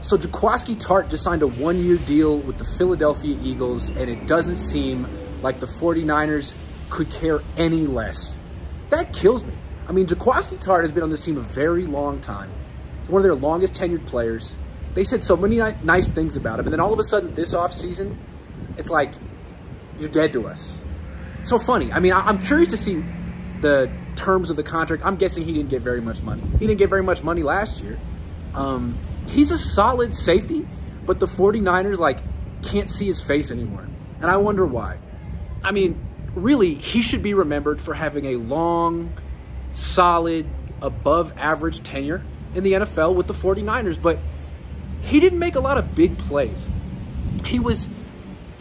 So Jaquiski Tartt just signed a one-year deal with the Philadelphia Eagles, and it doesn't seem like the 49ers could care any less. That kills me. I mean, Jaquiski Tartt has been on this team a very long time. He's one of their longest tenured players. They said so many nice things about him, and then all of a sudden this offseason, it's like, you're dead to us. It's so funny. I mean, I'm curious to see the terms of the contract. I'm guessing he didn't get very much money. He didn't get very much money last year. Um, he's a solid safety, but the 49ers, like, can't see his face anymore. And I wonder why. I mean, really, he should be remembered for having a long, solid, above average tenure in the NFL with the 49ers, but he didn't make a lot of big plays. He was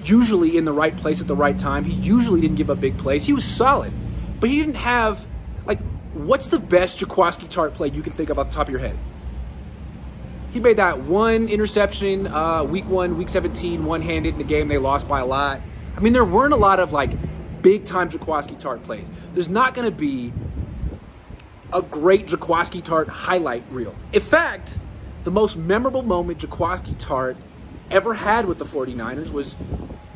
usually in the right place at the right time. He usually didn't give up big plays. He was solid, but he didn't have, like, what's the best Jaquiski Tartt play you can think of off the top of your head? He made that one interception uh, week one, week 17, one handed in the game. They lost by a lot. I mean, there weren't a lot of like big time Jaquiski Tartt plays. There's not going to be a great Jaquiski Tartt highlight reel. In fact, the most memorable moment Jaquiski Tartt ever had with the 49ers was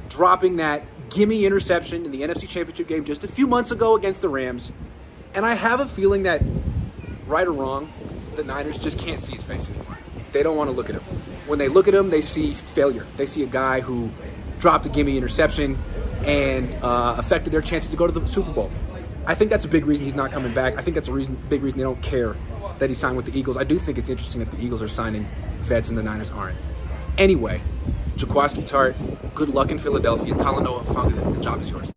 dropping that gimme interception in the NFC Championship game just a few months ago against the Rams. And I have a feeling that, right or wrong, the Niners just can't see his face anymore. They don't want to look at him. When they look at him, they see failure. They see a guy who dropped a gimme interception and uh, affected their chances to go to the Super Bowl. I think that's a big reason he's not coming back. I think that's a reason, big reason they don't care that he signed with the Eagles. I do think it's interesting that the Eagles are signing vets and the Niners aren't. Anyway, Jaquiski Tartt, good luck in Philadelphia. Talanoa Hufanga, the job is yours.